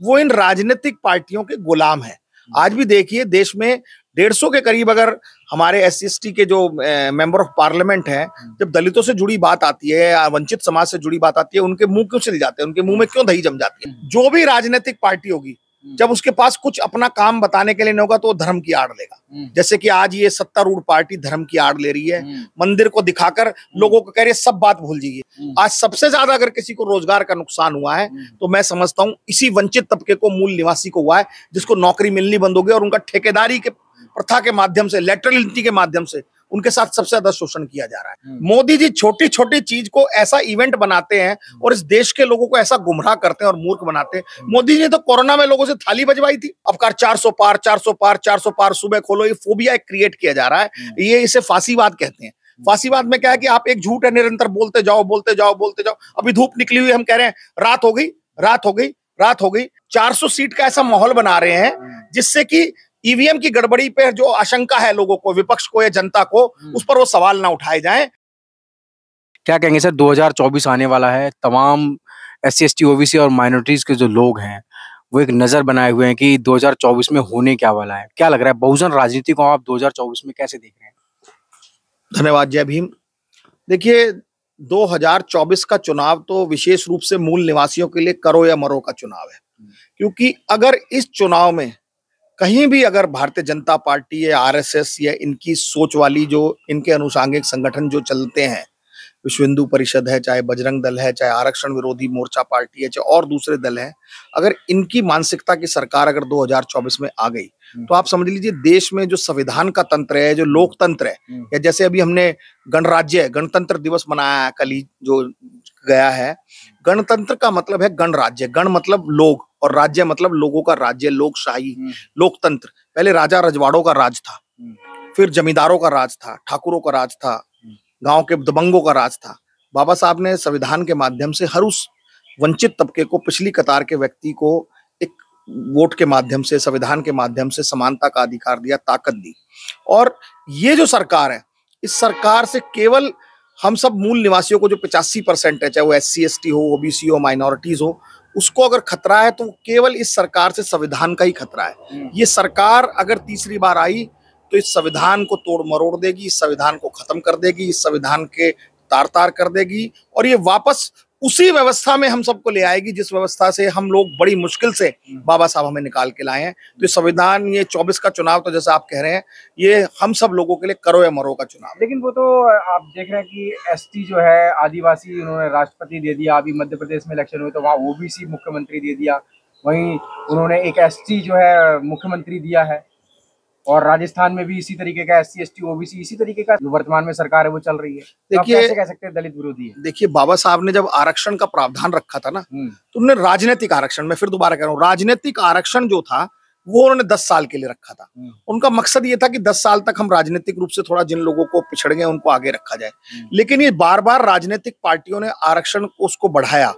वो इन राजनीतिक पार्टियों के गुलाम है। आज भी देखिए, देश में डेढ़ सौ के करीब अगर हमारे एस सी के जो मेंबर ऑफ़ पार्लियामेंट हैं, जब दलितों से जुड़ी बात आती है या वंचित समाज से जुड़ी बात आती है, उनके मुँह क्यों चल जाते हैं? उनके मुँह में क्यों दही जम जाती है? जो भी राजनीतिक पार्टी होगी जब उसके पास कुछ अपना काम बताने के लिए नहीं होगा तो वो धर्म की आड़ लेगा हम्म। जैसे कि आज ये सत्तारूढ़ पार्टी धर्म की आड़ ले रही है हम्म। मंदिर को दिखाकर हम्म। लोगों को कह रही है सब बात भूल जाइए आज सबसे ज़्यादा अगर किसी को रोज़गार का नुकसान हुआ है तो मैं समझता हूँ इसी वंचित तबके को मूल निवासी को हुआ है जिसको नौकरी मिलनी बंद हो गई और उनका ठेकेदारी के प्रथा के माध्यम से लेटरलिटी के माध्यम से उनके साथ सबसे ज़्यादा शोषण किया जा रहा है। हम्म। मोदी जी छोटी छोटी चीज़ को ऐसा इवेंट बनाते हैं हम्म। और इस देश के लोगों को ऐसा गुमराह करते हैं और मूर्ख बनाते हैं। हम्म। मोदी जी ने तो कोरोना में लोगों से थाली बजवाई थी। अब कार चार सौ पार चार सौ पार चार सौ पार सुबह खोलो ये फोबिया क्रिएट किया जा रहा है। ये इसे फांसीवाद कहते हैं। फांसीवाद में क्या है कि आप एक झूठ है निरंतर बोलते जाओ बोलते जाओ बोलते जाओ। अभी धूप निकली हुई हम कह रहे हैं रात हो गई रात हो गई रात हो गई। 400 सीट का ऐसा माहौल बना रहे हैं जिससे कि ईवीएम की गड़बड़ी पे जो आशंका है लोगों को विपक्ष को या जनता को हम्म। उस पर वो सवाल ना उठाए जाए। क्या कहेंगे सर 2024 आने वाला है। तमाम एस सी ओबीसी और माइनॉरिटीज के जो लोग हैं वो एक नज़र बनाए हुए हैं कि 2024 में होने क्या वाला है। क्या लग रहा है बहुजन राजनीति को आप 2024 में कैसे देख रहे हैं? धन्यवाद जय भीम। देखिए 2024 का चुनाव तो विशेष रूप से मूल निवासियों के लिए करो या मरो का चुनाव है। हम्म। क्योंकि अगर इस चुनाव में कहीं भी अगर भारतीय जनता पार्टी या आरएसएस या इनकी सोच वाली जो इनके अनुसांगिक संगठन जो चलते हैं विश्व हिंदू परिषद है चाहे बजरंग दल है चाहे आरक्षण विरोधी मोर्चा पार्टी है चाहे और दूसरे दल हैं अगर इनकी मानसिकता की सरकार अगर 2024 में आ गई हम्म। तो आप समझ लीजिए देश में जो संविधान का तंत्र है जो लोकतंत्र है हम्म। या जैसे अभी हमने गणराज्य गणतंत्र दिवस मनाया कल ही जो गया है गणतंत्र का मतलब है गणराज्य गण मतलब लोग और राज्य मतलब लोगों का राज्य लोकशाही हम्म। लोकतंत्र पहले राजा रजवाड़ों का राज था हम्म। फिर जमींदारों का राज था ठाकुरों का राज था हम्म। गाँव के दबंगों का राज था बाबा साहब ने संविधान के माध्यम से हर उस वंचित तबके को पिछली कतार के व्यक्ति को एक वोट के माध्यम से संविधान के माध्यम से समानता का अधिकार दिया ताकत दी और ये जो सरकार है इस सरकार से केवल हम सब मूल निवासियों को जो पचासी परसेंट है चाहे वो एस सी एस टी हो ओबीसी हो माइनॉरिटीज हो उसको अगर खतरा है तो केवल इस सरकार से संविधान का ही खतरा है हम्म। ये सरकार अगर तीसरी बार आई तो इस संविधान को तोड़ मरोड़ देगी इस संविधान को खत्म कर देगी इस संविधान के तार तार कर देगी और ये वापस उसी व्यवस्था में हम सबको ले आएगी जिस व्यवस्था से हम लोग बड़ी मुश्किल से हम्म। बाबा साहब हमें निकाल के लाए हैं। तो संविधान ये चौबीस का चुनाव तो जैसा आप कह रहे हैं ये हम सब लोगों के लिए करो या मरो का चुनाव लेकिन वो तो आप देख रहे हैं कि एसटी जो है आदिवासी उन्होंने राष्ट्रपति दे दिया अभी मध्य प्रदेश में इलेक्शन हुए तो वहाँ ओबीसी मुख्यमंत्री दे दिया वहीं उन्होंने एक एसटी जो है मुख्यमंत्री दिया है। और राजस्थान में भी इसी तरीके का S C S T OBC इसी तरीके का जो वर्तमान में सरकार है वो चल रही है तो देखिए तो कह सकते हैं दलित विरोधी है देखिए बाबा साहब ने जब आरक्षण का प्रावधान रखा था ना हम्म। तो उन्होंने राजनीतिक आरक्षण मैं फिर दोबारा कह रहा हूँ राजनीतिक आरक्षण जो था वो उन्होंने दस साल के लिए रखा था हम्म। उनका मकसद ये था कि दस साल तक हम राजनीतिक रूप से थोड़ा जिन लोगों को पिछड़ गए उनको आगे रखा जाए हम्म। लेकिन ये बार बार राजनीतिक पार्टियों ने आरक्षण को उसको बढ़ाया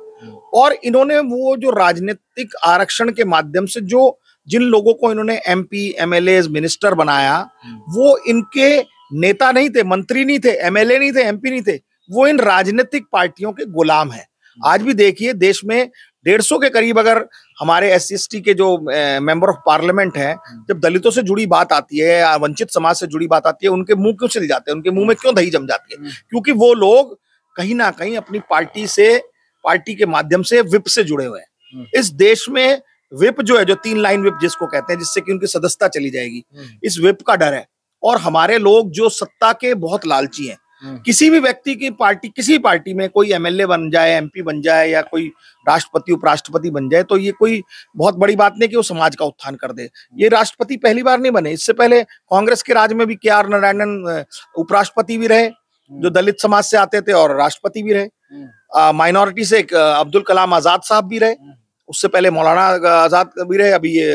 और इन्होंने वो जो राजनीतिक आरक्षण के माध्यम से जो जिन लोगों को इन्होंने एमपी एमएलए मिनिस्टर बनाया हम्म। वो इनके नेता नहीं थे मंत्री नहीं थे एमएलए नहीं थे एमपी नहीं थे वो इन राजनीतिक पार्टियों के गुलाम है। हम्म। आज भी देखिए देश में डेढ़ सौ के करीब अगर हमारे एस सी के जो मेंबर ऑफ़ पार्लियामेंट हैं हम्म। जब दलितों से जुड़ी बात आती है या वंचित समाज से जुड़ी बात आती है उनके मुँह क्यों चल जाते हैं? उनके मुँह में क्यों दही जम जाती है? क्योंकि वो लोग कहीं ना कहीं अपनी पार्टी से पार्टी के माध्यम से विप से जुड़े हुए हैं। इस देश में विप जो है जो तीन लाइन विप जिसको कहते हैं जिससे कि उनकी सदस्यता चली जाएगी। हम्म। इस विप का डर है और हमारे लोग जो सत्ता के बहुत लालची हैं हम्म। किसी भी व्यक्ति की पार्टी किसी पार्टी में कोई एमएलए बन जाए एमपी बन जाए या कोई राष्ट्रपति उपराष्ट्रपति बन जाए तो ये कोई बहुत बड़ी बात नहीं कि वो समाज का उत्थान कर दे। ये राष्ट्रपति पहली बार नहीं बने। इससे पहले कांग्रेस के राज में भी के आर नारायणन उपराष्ट्रपति भी रहे हम्म। जो दलित समाज से आते थे और राष्ट्रपति भी रहे। माइनॉरिटी से अब्दुल कलाम आज़ाद साहब भी रहे। उससे पहले मौलाना आज़ाद भी रहे अभी ये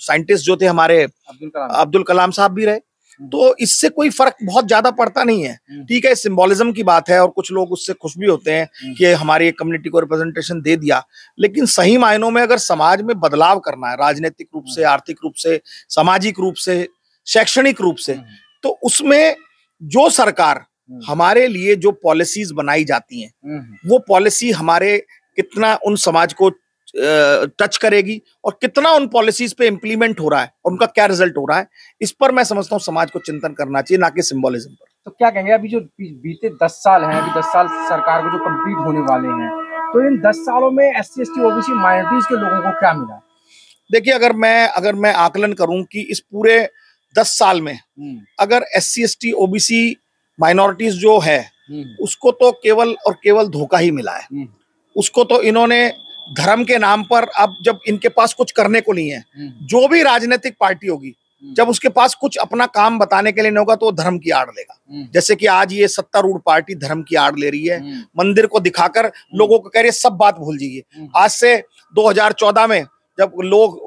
साइंटिस्ट जो थे हमारे अब्दुल कलाम अब्दुल कलाम साहब भी रहे। हम्म। तो इससे कोई फ़र्क बहुत ज़्यादा पड़ता नहीं है। हम्म। ठीक है सिंबोलिज्म की बात है और कुछ लोग उससे खुश भी होते हैं हम्म। कि हमारी एक कम्युनिटी को रिप्रेजेंटेशन दे दिया। लेकिन सही मायनों में अगर समाज में बदलाव करना है राजनीतिक रूप से आर्थिक रूप से सामाजिक रूप से शैक्षणिक रूप से तो उसमें जो सरकार हमारे लिए जो पॉलिसीज़ बनाई जाती हैं वो पॉलिसी हमारे कितना उन समाज को टच करेगी और कितना उन पॉलिसीज़ पे इम्प्लीमेंट हो रहा है और उनका क्या रिज़ल्ट हो रहा है इस पर मैं समझता हूँ समाज को चिंतन करना चाहिए ना कि सिंबोलिज्म पर तो क्या कहेंगे अभी जो बीते दस साल हैं अभी दस साल सरकार को जो कंप्लीट होने वाले हैं तो इन दस सालों में S C S T OBC minorities के लोगों को क्या मिला देखिए अगर मैं अगर मैं आकलन करूँ कि इस पूरे दस साल में हम्म। अगर S C S T OBC minorities जो है हम्म। उसको तो केवल और केवल धोखा ही मिला है हम्म। उसको तो इन्होंने धर्म के नाम पर अब जब इनके पास कुछ करने को नहीं है हम्म। जो भी राजनीतिक पार्टी होगी हम्म। जब उसके पास कुछ अपना काम बताने के लिए नहीं होगा तो वो धर्म की आड़ लेगा हम्म। जैसे कि आज ये सत्तारूढ़ पार्टी धर्म की आड़ ले रही है मंदिर को दिखाकर लोगों को कह रही है सब बात भूल जाइए आज से 2014 में जब लोग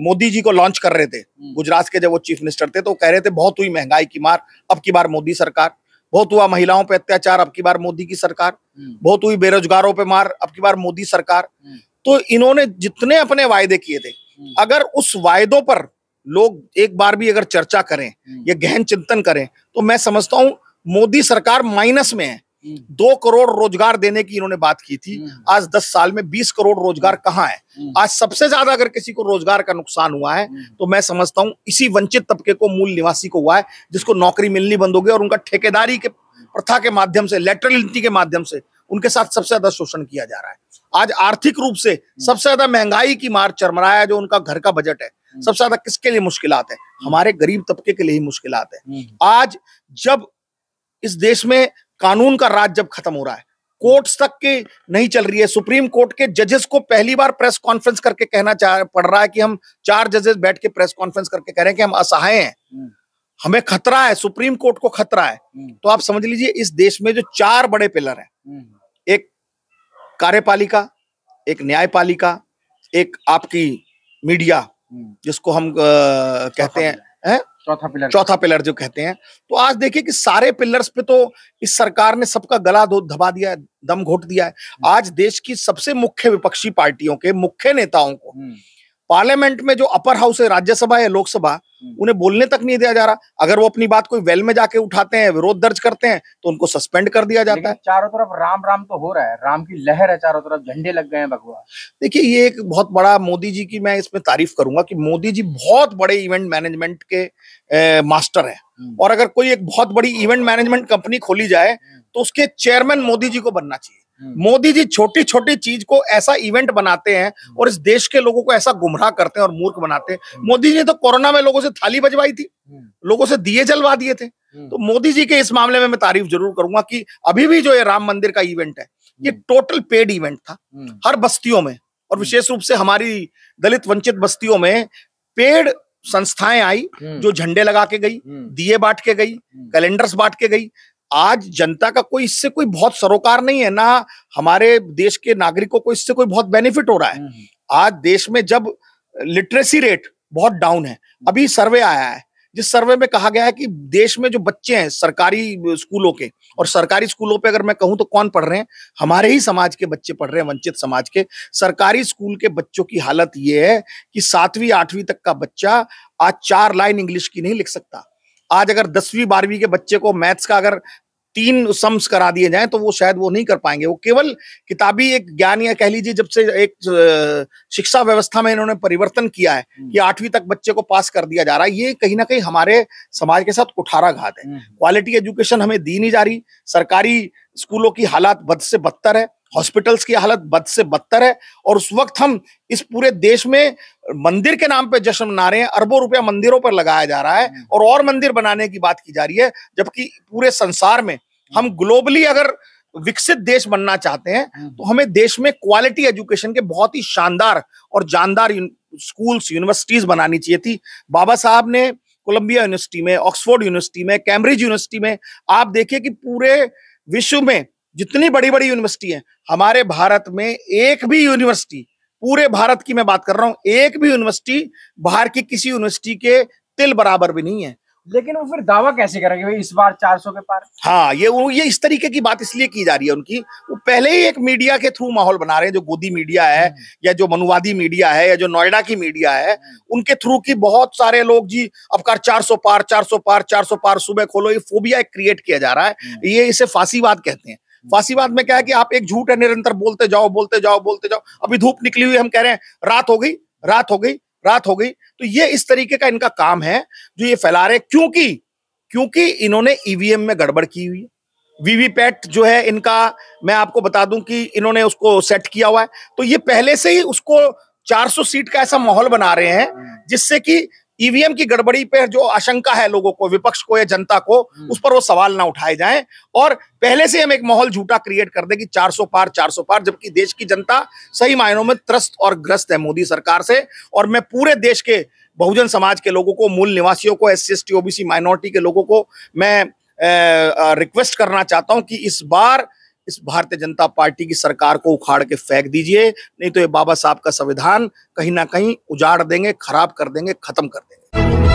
मोदी जी को लॉन्च कर रहे थे गुजरात के जब वो चीफ मिनिस्टर थे तो कह रहे थे बहुत हुई महँगाई की मार अब की बार मोदी सरकार बहुत हुआ महिलाओं पे अत्याचार अब की बार मोदी की सरकार हम्म। बहुत हुई बेरोजगारों पे मार अब की बार मोदी सरकार हम्म। तो इन्होंने जितने अपने वायदे किए थे हम्म। अगर उस वायदों पर लोग एक बार भी अगर चर्चा करें या गहन चिंतन करें तो मैं समझता हूँ मोदी सरकार माइनस में है दो करोड़ रोज़गार देने की इन्होंने बात की थी। हम्म। आज दस साल में बीस करोड़ रोज़गार हम्म। कहाँ है? हम्म। आज सबसे ज़्यादा अगर किसी को रोज़गार का नुकसान हुआ है तो मैं समझता हूँ इसी वंचित तबके को मूल निवासी को हुआ है जिसको नौकरी मिलनी बंद हो गई और उनका ठेकेदारी के प्रथा के माध्यम से लेटरल नीति के माध्यम से उनके साथ सबसे ज़्यादा शोषण किया जा रहा है। आज आर्थिक रूप से सबसे ज़्यादा महँगाई की मार चरमराया जो उनका घर का बजट है। सबसे ज़्यादा किसके लिए मुश्किल है? हमारे गरीब तबके के लिए ही मुश्किल है। आज जब इस देश में कानून का राज जब खत्म हो रहा है कोर्ट्स तक के नहीं चल रही है सुप्रीम कोर्ट के जजेस को पहली बार प्रेस कॉन्फ्रेंस करके कहना चाह पड़ रहा है कि हम चार जजेस बैठ के प्रेस कॉन्फ्रेंस करके कह रहे हैं कि हम असहाय हैं हम्म। हमें खतरा है सुप्रीम कोर्ट को खतरा है हम्म। तो आप समझ लीजिए इस देश में जो चार बड़े पिलर हैं हम्म। एक कार्यपालिका एक न्यायपालिका एक आपकी मीडिया जिसको हम आ, कहते हैं है? चौथा पिलर चौथा पिलर जो कहते हैं तो आज देखिए कि सारे पिलर्स पे तो इस सरकार ने सबका गला दो दबा दिया है दम घोट दिया है हम्म। आज देश की सबसे मुख्य विपक्षी पार्टियों के मुख्य नेताओं को हम्म। पार्लियामेंट में जो अपर हाउस है राज्यसभा या लोकसभा हम्म। उन्हें बोलने तक नहीं दिया जा रहा अगर वो अपनी बात कोई वेल में जाके उठाते हैं विरोध दर्ज करते हैं तो उनको सस्पेंड कर दिया जाता है चारों तरफ़ राम राम तो हो रहा है राम की लहर है चारों तरफ़ झंडे लग गए हैं भगवान देखिए ये एक बहुत बड़ा मोदी जी की मैं इसमें तारीफ़ करूँगा कि मोदी जी बहुत बड़े इवेंट मैनेजमेंट के ए, मास्टर है हम्म। और अगर कोई एक बहुत बड़ी इवेंट मैनेजमेंट कंपनी खोली जाए हम्म। तो उसके चेयरमैन मोदी जी को बनना चाहिए। मोदी जी छोटी छोटी चीज़ को ऐसा इवेंट बनाते हैं हम्म। और इस देश के लोगों को ऐसा गुमराह करते हैं और मूर्ख बनाते हैं। हम्म। मोदी जी ने तो कोरोना में लोगों से थाली बजवाई थी। लोगों से दिए जलवा दिए थे। तो मोदी जी के इस मामले में मैं तारीफ़ ज़रूर करूँगा कि अभी भी जो ये राम मंदिर का इवेंट है ये टोटल पेड इवेंट था। हर बस्तियों में और विशेष रूप से हमारी दलित वंचित बस्तियों में पेड संस्थाएँ आई जो झंडे लगा के गई दिए बांट के गई कैलेंडर्स बांट के गई। आज जनता का कोई इससे कोई बहुत सरोकार नहीं है ना हमारे देश के नागरिकों को इससे कोई बहुत बेनिफिट हो रहा है। हम्म। आज देश में जब लिटरेसी रेट बहुत डाउन है अभी सर्वे आया है जिस सर्वे में कहा गया है कि देश में जो बच्चे हैं सरकारी स्कूलों के और सरकारी स्कूलों पे अगर मैं कहूँ तो कौन पढ़ रहे हैं? हमारे ही समाज के बच्चे पढ़ रहे हैं वंचित समाज के। सरकारी स्कूल के बच्चों की हालत ये है कि सातवीं आठवीं तक का बच्चा आज चार लाइन इंग्लिश की नहीं लिख सकता। आज अगर दसवीं बारहवीं के बच्चे को मैथ्स का अगर तीन सम्स करा दिए जाएँ तो वो शायद वो नहीं कर पाएँगे वो केवल किताबी एक ज्ञान या कह लीजिए जब से एक शिक्षा व्यवस्था में इन्होंने परिवर्तन किया है हम्म। कि आठवीं तक बच्चे को पास कर दिया जा रहा है ये कहीं ना कहीं हमारे समाज के साथ कुठारा घात है क्वालिटी हम्म। एजुकेशन हमें दी नहीं जा रही सरकारी स्कूलों की हालात बद से बदतर है हॉस्पिटल्स की हालत बद से बदतर है और उस वक्त हम इस पूरे देश में मंदिर के नाम पे जश्न मना रहे हैं अरबों रुपया मंदिरों पर लगाया जा रहा है हम्म। और और मंदिर बनाने की बात की जा रही है जबकि पूरे संसार में हम ग्लोबली अगर विकसित देश बनना चाहते हैं हम्म। तो हमें देश में क्वालिटी एजुकेशन के बहुत ही शानदार और जानदार स्कूल्स यूनिवर्सिटीज बनानी चाहिए थी बाबा साहब ने कोलंबिया यूनिवर्सिटी में ऑक्सफोर्ड यूनिवर्सिटी में कैम्ब्रिज यूनिवर्सिटी में आप देखिए कि पूरे विश्व में जितनी बड़ी बड़ी यूनिवर्सिटी है, हमारे भारत में एक भी यूनिवर्सिटी पूरे भारत की मैं बात कर रहा हूँ, एक भी यूनिवर्सिटी बाहर की किसी यूनिवर्सिटी के तिल बराबर भी नहीं है। लेकिन वो फिर दावा कैसे करेंगे भाई इस बार 400 के पार हाँ ये वो ये इस तरीके की बात इसलिए की जा रही है उनकी वो पहले ही एक मीडिया के थ्रू माहौल बना रहे हैं जो गोदी मीडिया है हम्म। या जो मनुवादी मीडिया है या जो नोएडा की मीडिया है हम्म। उनके थ्रू की बहुत सारे लोग जी अब कार चार पार चार सौ पार चार सौ पार सुबह खोलो ये फोबिया एक क्रिएट किया जा रहा है हम्म। ये इसे फांसीवाद कहते हैं फांसीवाद में क्या है कि आप एक झूठ है निरंतर बोलते जाओ बोलते जाओ बोलते जाओ अभी धूप निकली हुई हम कह रहे हैं रात हो गई रात हो गई रात हो गई। तो ये इस तरीके का इनका काम है जो ये फैला रहे क्योंकि क्योंकि इन्होंने ईवीएम में गड़बड़ की हुई है। वीवीपैट जो है इनका, मैं आपको बता दूँ कि इन्होंने उसको सेट किया हुआ है। तो ये पहले से ही उसको 400 सीट का ऐसा माहौल बना रहे हैं, जिससे कि ईवीएम की गड़बड़ी पे जो आशंका है लोगों को विपक्ष को या जनता को हम्म। उस पर वो सवाल ना उठाए जाएँ और पहले से हम एक माहौल झूठा क्रिएट कर दे कि 400 पार 400 पार जबकि देश की जनता सही मायनों में त्रस्त और ग्रस्त है मोदी सरकार से और मैं पूरे देश के बहुजन समाज के लोगों को मूल निवासियों को एस सी ओबीसी माइनॉरिटी के लोगों को मैं रिक्वेस्ट करना चाहता हूँ कि इस बार इस भारतीय जनता पार्टी की सरकार को उखाड़ के फेंक दीजिए, नहीं तो ये बाबा साहब का संविधान कहीं ना कहीं उजाड़ देंगे, खराब कर देंगे, खत्म कर देंगे।